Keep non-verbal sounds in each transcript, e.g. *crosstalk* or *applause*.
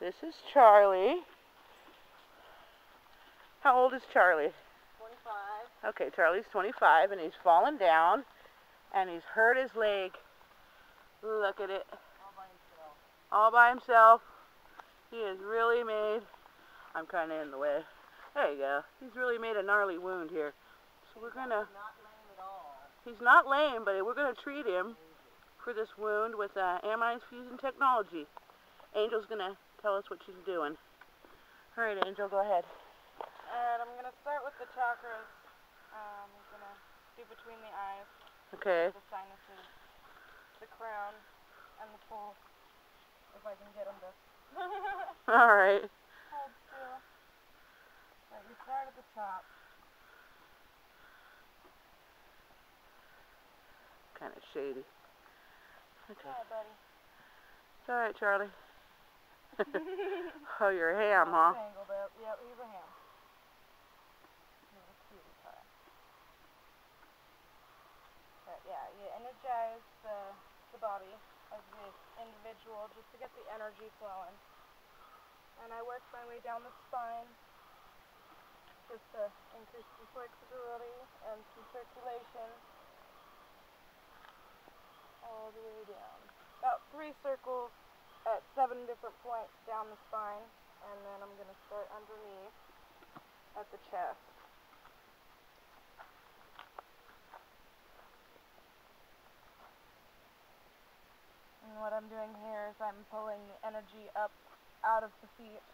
This is Charlie. How old is Charlie? 25. Okay, Charlie's 25 and he's fallen down and he's hurt his leg. Look at it. All by himself. All by himself. He has really made, I'm kind of in the way. There you go. He's really made a gnarly wound here. So we're going to, Not lame at all. he's not lame, but we're going to treat him for this wound with uh, AMized Fusion Technology. Angel's going to tell us what she's doing. All right, Angel, go ahead. And I'm gonna start with the chakras. Um, I'm gonna do between the eyes, Okay. the sinuses, the crown, and the pulse. If I can get them to *laughs* All right. hold still. Right, you start at the top. Kind of shady. Okay. Yeah, buddy. It's all right, Charlie. *laughs* oh, you're a ham, huh? Yep, he's a ham. But yeah, you energize the the body of the individual just to get the energy flowing. And I work my way down the spine just to increase some flexibility and some circulation all the way down. About three circles at seven different points down the spine, and then I'm going to start underneath at the chest. And what I'm doing here is I'm pulling the energy up out of the feet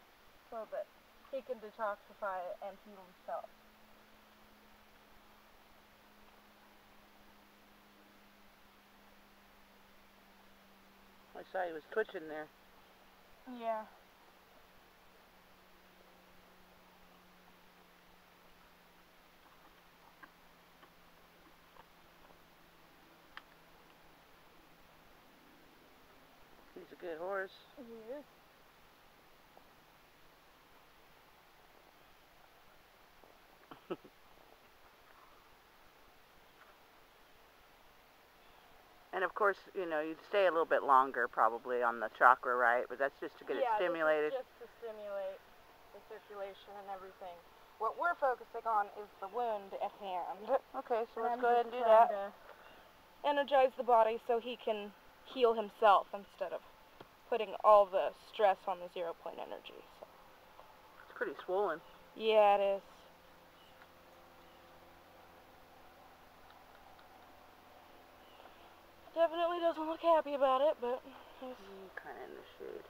so that he can detoxify and heal himself. I saw he was twitching there. Yeah. He's a good horse. He is. And of course, you know, you'd stay a little bit longer probably on the chakra, right? But that's just to get yeah, it stimulated. Is just to stimulate the circulation and everything. What we're focusing on is the wound at hand. *laughs* Okay, so let's I'm go ahead and do that. energize the body so he can heal himself instead of putting all the stress on the zero point energy. So. It's pretty swollen. Yeah, it is. Definitely doesn't look happy about it, but he's. Kind of in the shade.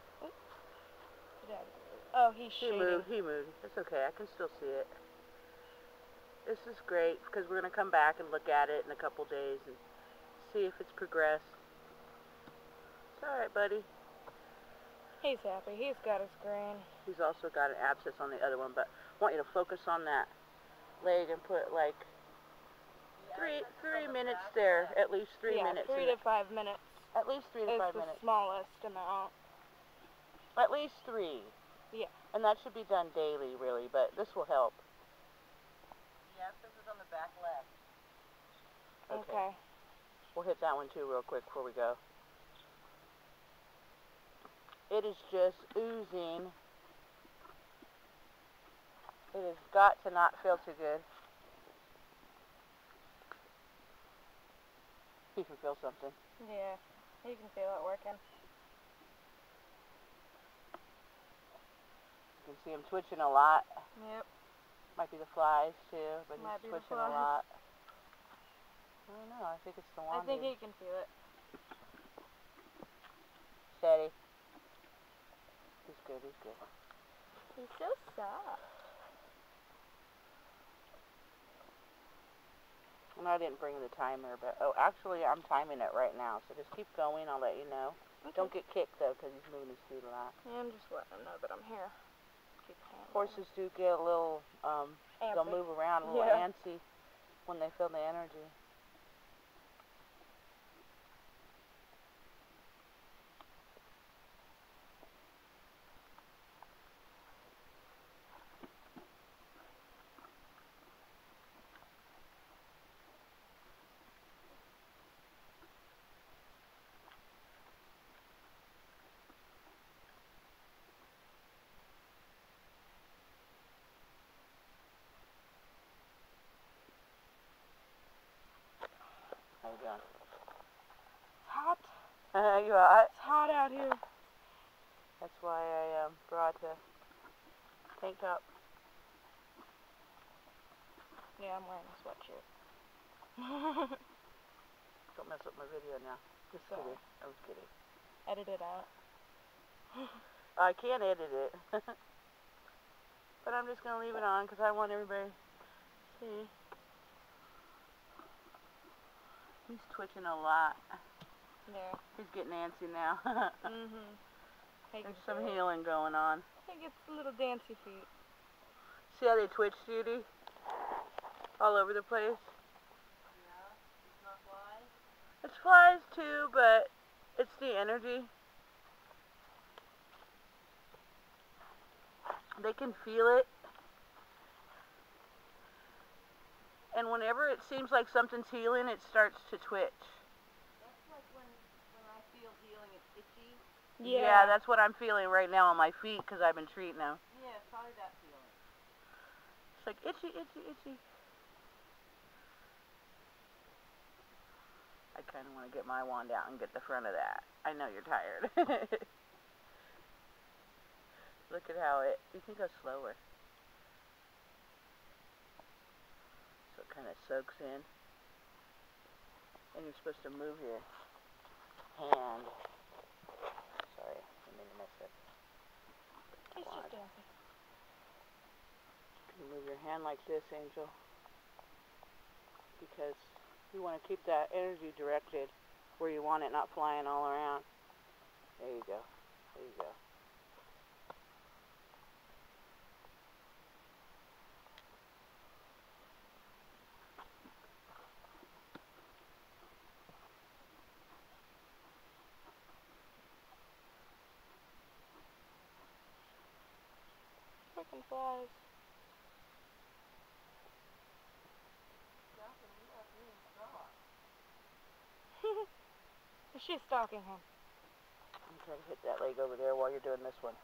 Oh, he's He shading. moved. He moved. It's okay. I can still see it. This is great because we're gonna come back and look at it in a couple days and see if it's progressed. It's all right, buddy. He's happy. He's got his grain. He's also got an abscess on the other one, but I want you to focus on that leg and put like three three minutes there, at least three yeah, minutes. three to five minutes at least three to is five the minutes. smallest amount. At least three. Yeah. And that should be done daily, really, but this will help. Yes, this is on the back left. Okay. Okay. We'll hit that one too real quick before we go. It is just oozing. It has got to not feel too good. You can feel something. Yeah, you can feel it working. You can see him twitching a lot. Yep. Might be the flies too, but Might he's twitching a lot. I don't know. I think it's the one. I think he can feel it. Steady. He's good. He's good. He's so soft. And I didn't bring the timer, but oh, actually, I'm timing it right now. So just keep going. I'll let you know. Don't get kicked though, because he's moving his feet a lot. Yeah, I'm just letting him know that I'm here. Keep Horses do get a little, um, they'll move around a little Yeah. antsy when they feel the energy. Doing? It's hot. you hot? It's hot out here. That's why I um, brought a tank top. Yeah, I'm wearing a sweatshirt. *laughs* Don't mess up my video now. Just Sorry. kidding. I was kidding. Edit it out. I can't edit it. *laughs* but I'm just going to leave it on because I want everybody to see. He's twitching a lot. Yeah. He's getting antsy now. *laughs* mm-hmm. Hey, There's some girl. healing going on. I think it's a little dancey feet. See how they twitch, Judy? All over the place. Yeah, it's not flies. It's flies too, but it's the energy. They can feel it. And whenever it seems like something's healing, it starts to twitch. That's like when when I feel healing, it's itchy. Yeah, that's what I'm feeling right now on my feet because I've been treating them. Yeah, it's probably that feeling. It's like itchy, itchy, itchy. I kind of want to get my wand out and get the front of that. I know you're tired. *laughs* Look at how it, you can go slower. So it kind of soaks in. And you're supposed to move your hand. Sorry, I made a mess up. He's Quad. just dancing. You move your hand like this, Angel. Because you want to keep that energy directed where you want it, not flying all around. There you go. There you go. Freaking flies. *laughs* She's stalking him. I'm trying to hit that leg over there while you're doing this one.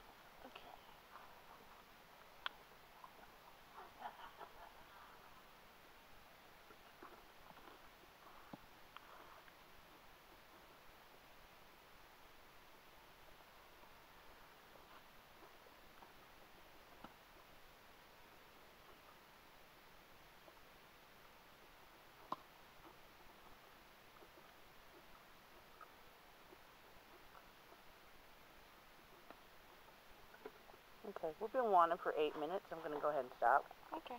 Okay, we've been wanting for eight minutes. I'm going to go ahead and stop. Okay.